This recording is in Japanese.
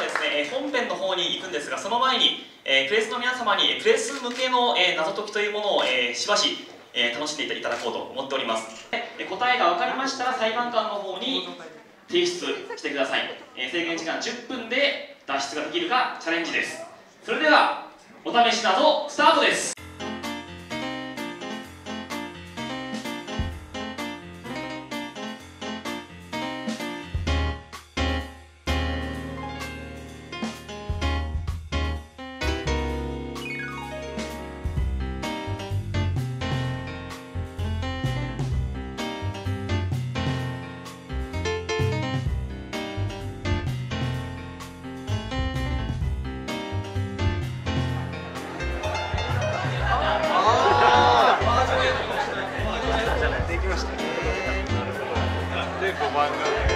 ですね本編の方に行くんですがその前に、えープレスの皆様にプレス向けの、え謎解きというものを、えしばし、え楽しんでいただこうと思っております。で答えが分かりましたら裁判官の方に提出してください、え制限時間10分で脱出ができるかチャレンジです。それではお試し謎スタートです。Comando.